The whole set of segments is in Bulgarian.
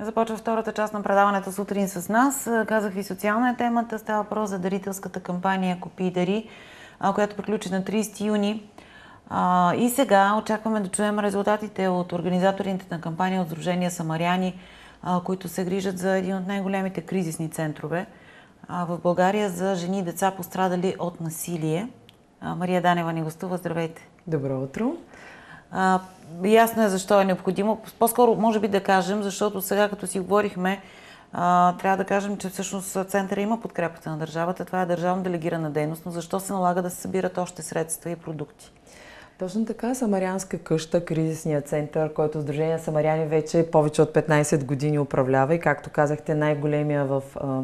Започва втората част на предаването сутрин с нас. Казах ви социална е темата. Става въпрос за дарителската кампания Купи и дари, която приключи на 30 юни. И сега очакваме да чуем резултатите от организаторите на кампания от Сдружение Самаряни, които се грижат за един от най-големите кризисни центрове в България за жени и деца пострадали от насилие. Мария Данева ни гостува. Здравейте! Добро утро! А, ясно е защо е необходимо. По-скоро, може би да кажем, защото сега, като си говорихме, а, трябва да кажем, че всъщност центъра има подкрепата на държавата. Това е държавно делегирана дейност, но защо се налага да се събират още средства и продукти? Точно така, Самарянска къща, кризисният център, който Сдружение Самаряни вече повече от 15 години управлява и, както казахте, най-големия в а,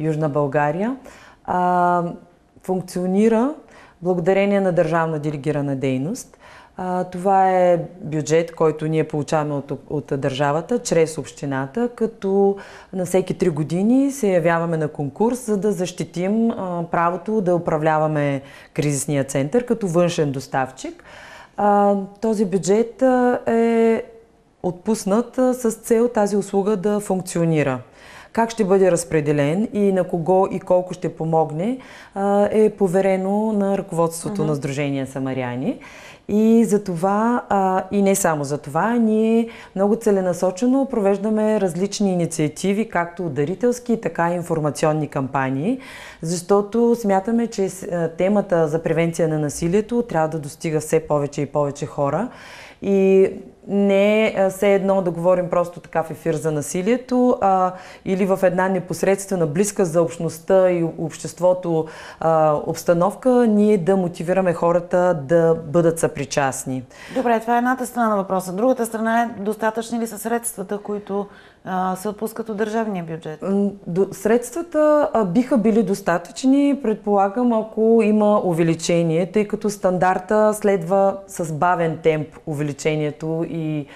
Южна България, а, функционира благодарение на държавна делегирана дейност. А, това е бюджет, който ние получаваме от, от държавата, чрез общината, като на всеки три години се явяваме на конкурс, за да защитим а, правото да управляваме кризисния център като външен доставчик. А, този бюджет е отпуснат с цел тази услуга да функционира. Как ще бъде разпределен и на кого и колко ще помогне е поверено на ръководството uh-huh. на Сдружение Самаряни. И за това, а, и не само за това, ние много целенасочено провеждаме различни инициативи, както дарителски, така и информационни кампании, защото смятаме, че темата за превенция на насилието трябва да достига все повече и повече хора. И не е все едно да говорим просто така в ефир за насилието, а, или в една непосредствена близка за общността и обществото а, обстановка, ние да мотивираме хората да бъдат съпричастни. Добре, това е едната страна на въпроса. Другата страна е достатъчни ли са средствата, които се отпускат от държавния бюджет? Средствата биха били достатъчни, предполагам, ако има увеличение, тъй като стандарта следва с бавен темп увеличението и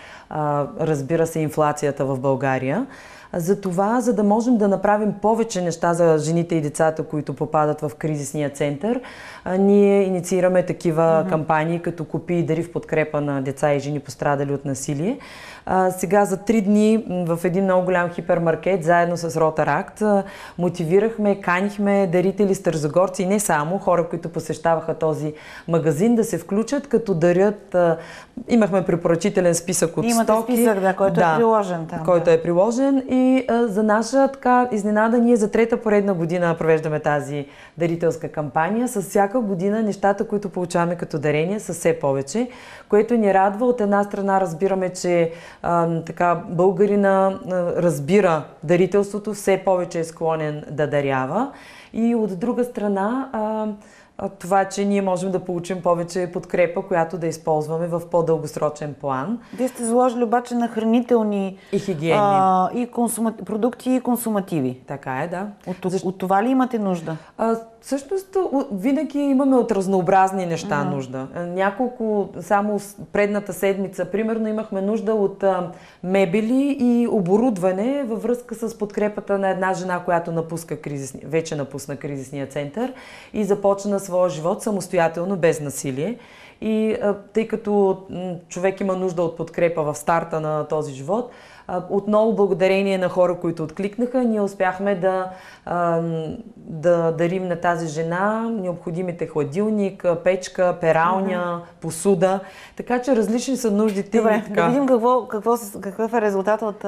разбира се инфлацията в България. За това, за да можем да направим повече неща за жените и децата, които попадат в кризисния център, ние инициираме такива mm-hmm. кампании, като купи и дари в подкрепа на деца и жени пострадали от насилие. А, сега за три дни в един много голям хипермаркет, заедно с Ротаракт, мотивирахме, канихме дарители стързагорци и не само, хора, които посещаваха този магазин, да се включат, като дарят. А, имахме препоръчителен списък от Имате стоки. списък, да, който е да, е приложен там. Който да. е приложен и а, за наша така изненада ние за трета поредна година провеждаме тази дарителска кампания. С всяка година нещата, които получаваме като дарения са все повече, което ни радва. От една страна разбираме, че а, така, българина разбира дарителството, все повече е склонен да дарява. И от друга страна, а, това, че ние можем да получим повече подкрепа, която да използваме в по-дългосрочен план. Вие сте заложили обаче на хранителни и хигиенни а, и консума... продукти и консумативи. Така е, да. От, Защо... от това ли имате нужда? А, всъщност, винаги имаме от разнообразни неща uh-huh. нужда. Няколко, само предната седмица, примерно, имахме нужда от а, мебели и оборудване във връзка с подкрепата на една жена, която напуска кризисни, вече напусна кризисния център и започна своя живот самостоятелно, без насилие. И тъй като човек има нужда от подкрепа в старта на този живот, отново благодарение на хора, които откликнаха, ние успяхме да, да дарим на тази жена необходимите хладилник, печка, пералня, посуда. Така че различни са нуждите. Добре, да видим какво, какво, какъв е резултат от,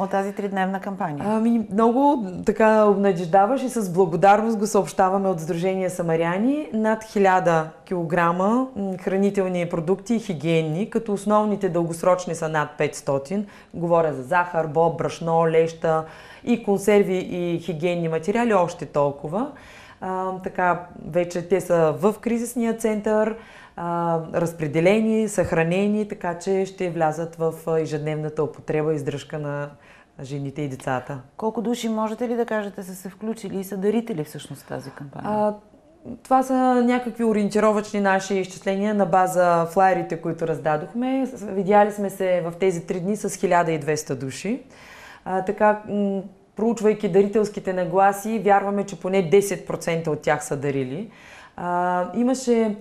от тази тридневна кампания. Ами, много така обнадеждаваш и с благодарност го съобщаваме от Сдружение Самаряни. Над 1000 кг хранителни продукти и хигиенни, като основните дългосрочни са над 500. Говоря за захар, боб, брашно, леща и консерви и хигиенни материали още толкова. А, така, вече те са в кризисния център, а, разпределени, съхранени, така че ще влязат в ежедневната употреба и издръжка на жените и децата. Колко души можете ли да кажете са се включили и са дарители всъщност тази кампания? А, това са някакви ориентировачни наши изчисления на база флайерите, които раздадохме. Видяли сме се в тези три дни с 1200 души. А, така, м- проучвайки дарителските нагласи, вярваме, че поне 10% от тях са дарили. А, имаше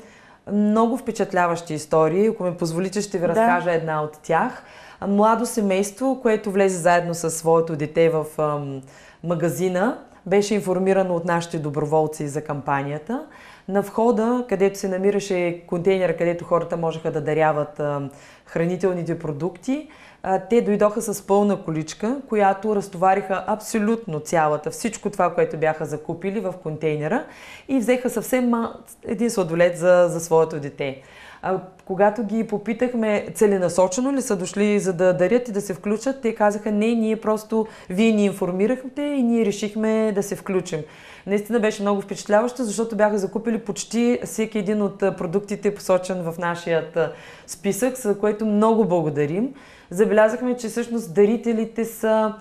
много впечатляващи истории. Ако ме позволите, ще ви разкажа да. една от тях. Младо семейство, което влезе заедно със своето дете в ам, магазина, беше информирано от нашите доброволци за кампанията. На входа, където се намираше контейнера, където хората можеха да даряват хранителните продукти, те дойдоха с пълна количка, която разтовариха абсолютно цялата, всичко това, което бяха закупили в контейнера и взеха съвсем един сладолет за, за своето дете. А, когато ги попитахме целенасочено ли са дошли за да дарят и да се включат, те казаха не, ние просто, вие ни информирахте и ние решихме да се включим. Наистина беше много впечатляващо, защото бяха закупили почти всеки един от продуктите, посочен в нашия списък, за което много благодарим. Забелязахме, че всъщност дарителите са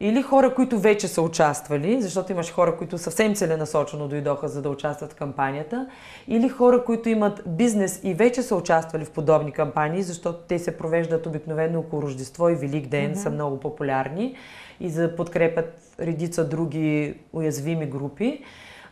или хора, които вече са участвали, защото имаш хора, които съвсем целенасочено дойдоха за да участват в кампанията, или хора, които имат бизнес и вече са участвали в подобни кампании, защото те се провеждат обикновено около Рождество и Велик ден, mm-hmm. са много популярни и за подкрепят редица други уязвими групи.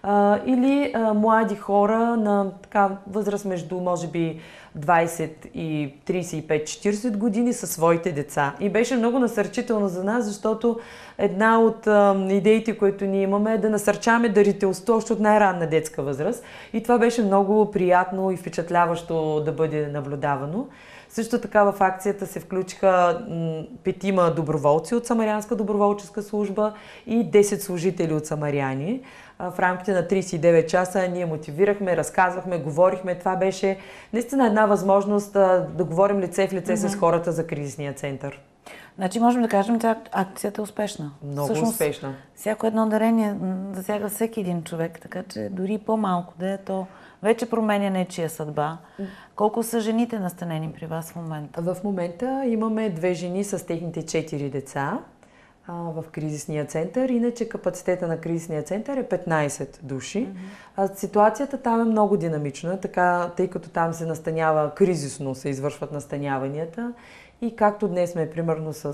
А, или а, млади хора на така възраст между, може би, 20 и 35-40 години със своите деца. И беше много насърчително за нас, защото една от а, идеите, които ние имаме е да насърчаваме дарителство още от най-ранна детска възраст. И това беше много приятно и впечатляващо да бъде наблюдавано. Също така в акцията се включиха петима доброволци от Самарянска доброволческа служба и 10 служители от Самаряни. В рамките на 39 часа ние мотивирахме, разказвахме, говорихме. Това беше наистина една възможност да, говорим лице в лице mm-hmm. с хората за кризисния център. Значи можем да кажем, че акцията е успешна. Много Всъщност, успешна. Всяко едно дарение засяга всеки един човек, така че дори по-малко да е то вече променя нечия съдба. Колко са жените настанени при вас в момента? В момента имаме две жени с техните четири деца а, в кризисния център. Иначе капацитета на кризисния център е 15 души. Mm-hmm. А, ситуацията там е много динамична, така, тъй като там се настанява кризисно, се извършват настаняванията. И както днес сме примерно с а,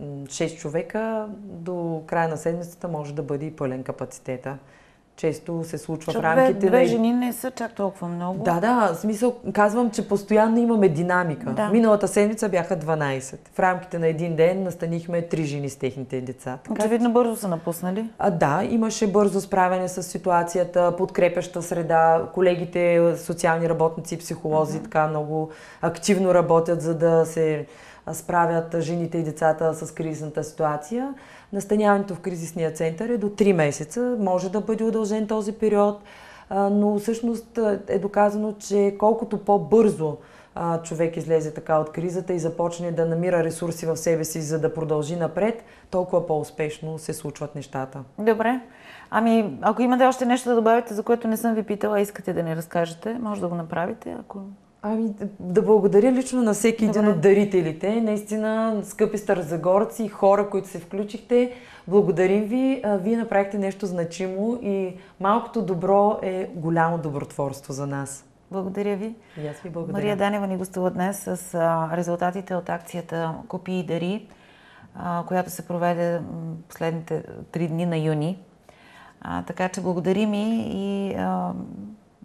6 човека, до края на седмицата може да бъде и пълен капацитета често се случва Що в рамките две, две жени не са чак толкова много. Да, да, в смисъл казвам, че постоянно имаме динамика. Да. Миналата седмица бяха 12. В рамките на един ден настанихме три жени с техните деца. Така, Очевидно бързо са напуснали. А, да, имаше бързо справяне с ситуацията, подкрепяща среда. Колегите, социални работници, психолози, uh-huh. така много активно работят, за да се справят жените и децата с кризисната ситуация. Настаняването в кризисния център е до 3 месеца. Може да бъде удължен този период, но всъщност е доказано, че колкото по-бързо човек излезе така от кризата и започне да намира ресурси в себе си, за да продължи напред, толкова по-успешно се случват нещата. Добре. Ами, ако имате още нещо да добавите, за което не съм ви питала, искате да ни разкажете, може да го направите, ако Ами да благодаря лично на всеки Добре. един от дарителите. Наистина, скъпи старозагорци, хора, които се включихте, благодарим ви. Вие направихте нещо значимо и малкото добро е голямо добротворство за нас. Благодаря ви. И аз ви благодаря. Мария Данева ни гостува днес с резултатите от акцията Купи и дари, която се проведе последните три дни на юни. така че благодарим и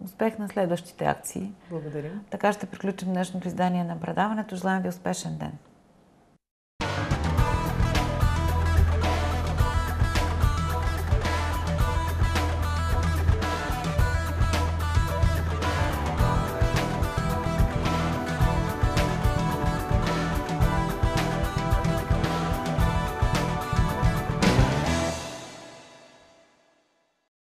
Успех на следващите акции. Благодарим. Така ще приключим днешното издание на предаването. Желаем ви успешен ден.